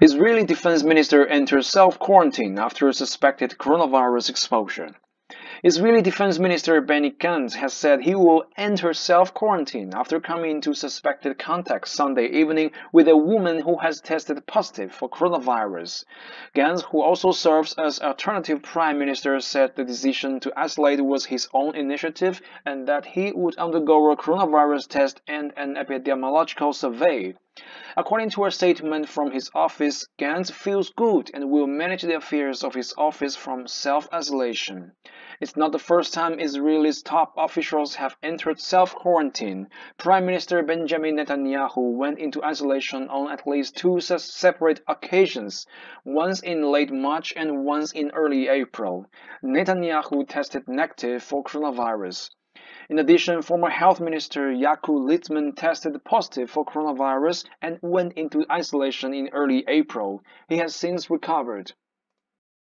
Israeli Defense Minister enters self-quarantine after suspected coronavirus exposure. Israeli Defense Minister Benny Gantz has said he will enter self-quarantine after coming into suspected contact Sunday evening with a woman who has tested positive for coronavirus. Gantz, who also serves as alternative prime minister, said the decision to isolate was his own initiative and that he would undergo a coronavirus test and an epidemiological survey. According to a statement from his office, Gantz feels good and will manage the affairs of his office from self-isolation. It's not the first time Israel's top officials have entered self-quarantine. Prime Minister Benjamin Netanyahu went into isolation on at least two separate occasions, once in late March and once in early April. Netanyahu tested negative for coronavirus. In addition, former Health Minister Yaakov Litzman tested positive for coronavirus and went into isolation in early April. He has since recovered.